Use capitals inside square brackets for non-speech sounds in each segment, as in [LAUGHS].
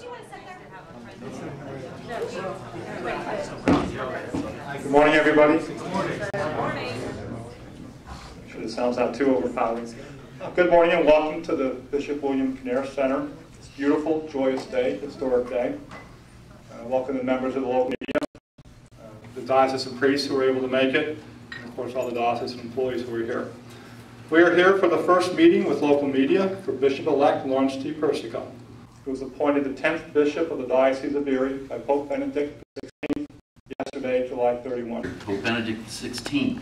Good morning, everybody. Good morning. Sure, the sound's not too overpowering. Good morning and welcome to the Bishop William Connare Center. It's a beautiful, joyous day, historic day. Uh, welcome the members of the local media, uh, the diocesan priests who were able to make it, and of course all the diocesan employees who are here. We are here for the first meeting with local media for Bishop-elect Lawrence T. Persico, who was appointed the 10th Bishop of the Diocese of Erie by Pope Benedict XVI yesterday, July 31. Pope Benedict XVI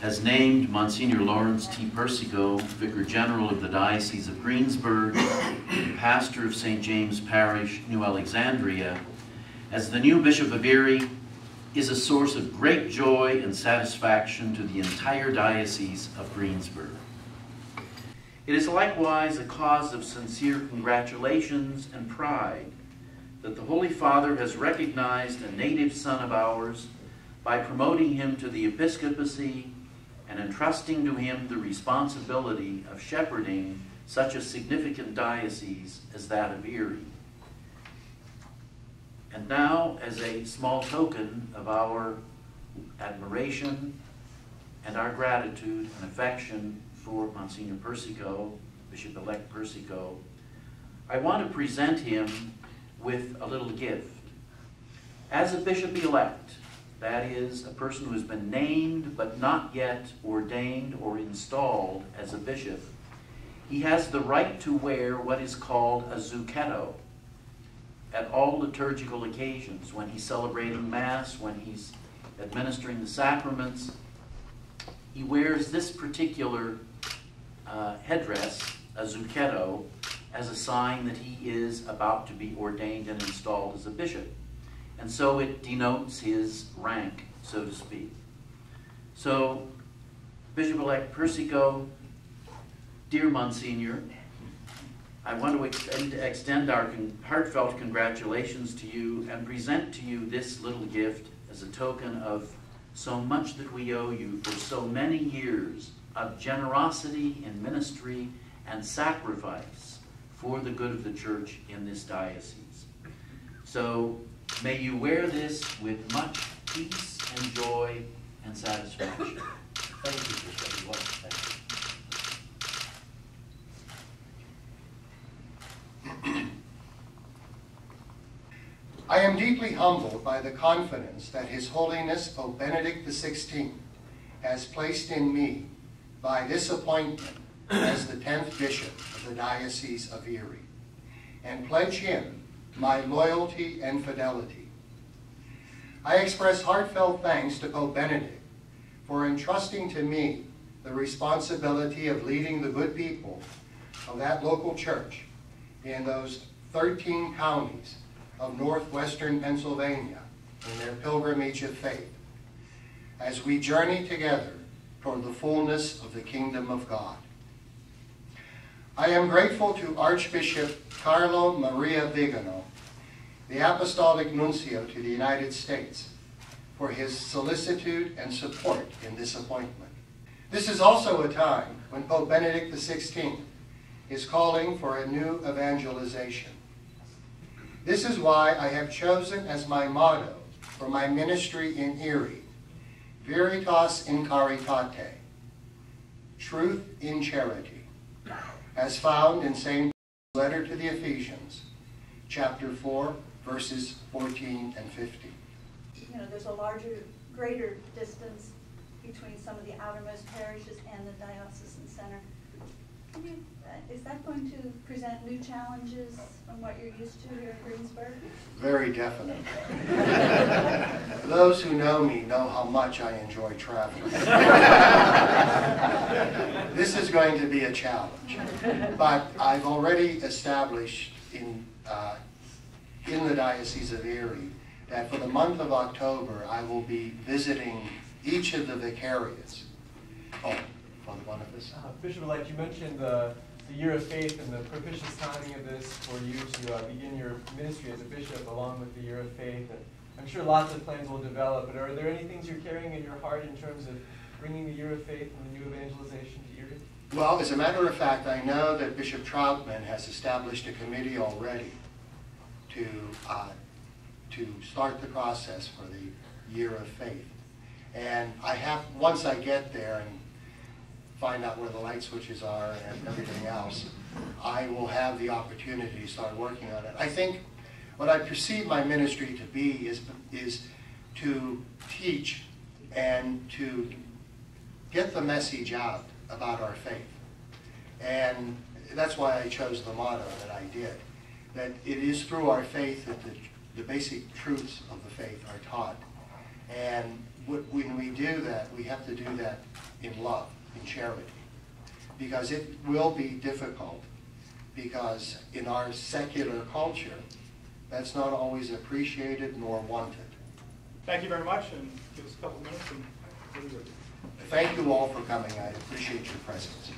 has named Monsignor Lawrence T. Persico, Vicar General of the Diocese of Greensburg, and pastor of St. James Parish, New Alexandria, as the new Bishop of Erie is a source of great joy and satisfaction to the entire Diocese of Greensburg. It is likewise a cause of sincere congratulations and pride that the Holy Father has recognized a native son of ours by promoting him to the episcopacy and entrusting to him the responsibility of shepherding such a significant diocese as that of Erie. And now, as a small token of our admiration and our gratitude and affection for Monsignor Persico, Bishop-elect Persico, I want to present him with a little gift. As a bishop-elect, that is, a person who has been named but not yet ordained or installed as a bishop, he has the right to wear what is called a zucchetto at all liturgical occasions, when he's celebrating Mass, when he's administering the sacraments. He wears this particular uh, headdress, a zucchetto, as a sign that he is about to be ordained and installed as a bishop. And so it denotes his rank, so to speak. So, Bishop-elect Persico, dear Monsignor, I want to extend, extend our con heartfelt congratulations to you and present to you this little gift as a token of so much that we owe you for so many years of generosity in ministry and sacrifice for the good of the church in this diocese. So may you wear this with much peace and joy and satisfaction. Thank you. I am deeply humbled by the confidence that His Holiness Pope Benedict XVI has placed in me by this appointment as the 10th Bishop of the Diocese of Erie, and pledge him my loyalty and fidelity. I express heartfelt thanks to Pope Benedict for entrusting to me the responsibility of leading the good people of that local church in those 13 counties of northwestern Pennsylvania in their pilgrimage of faith as we journey together toward the fullness of the kingdom of God. I am grateful to Archbishop Carlo Maria Vigano, the Apostolic Nuncio to the United States, for his solicitude and support in this appointment. This is also a time when Pope Benedict XVI is calling for a new evangelization. This is why I have chosen as my motto for my ministry in Erie, Veritas in Caritate, Truth in Charity, as found in St. Paul's letter to the Ephesians, chapter 4, verses 14 and 15. You know, there's a larger, greater distance between some of the outermost parishes and the diocesan center. You uh, is that going to present new challenges from what you're used to here in Greensburg? Very definitely. [LAUGHS] Those who know me know how much I enjoy traveling. [LAUGHS] this is going to be a challenge. But I've already established in, uh, in the Diocese of Erie that for the month of October I will be visiting each of the vicariates. Oh, Father Boniface. Uh, Bishop-elect, you mentioned the the year of faith and the propitious timing of this for you to uh, begin your ministry as a bishop along with the year of faith. And I'm sure lots of plans will develop, but are there any things you're carrying in your heart in terms of bringing the year of faith and the new evangelization to Erie? Well, as a matter of fact, I know that Bishop Trautman has established a committee already to, uh, to start the process for the Year of Faith. And I have, once I get there and find out where the light switches are and everything else, I will have the opportunity to start working on it. I think what I perceive my ministry to be is, is to teach and to get the message out about our faith. And that's why I chose the motto that I did, that it is through our faith that the, the basic truths of the faith are taught. And wh- when we do that, we have to do that in love, in charity. Because it will be difficult, because in our secular culture, that's not always appreciated nor wanted. Thank you very much, and give us a couple minutes and we'll be with you. Thank you all for coming. I appreciate your presence.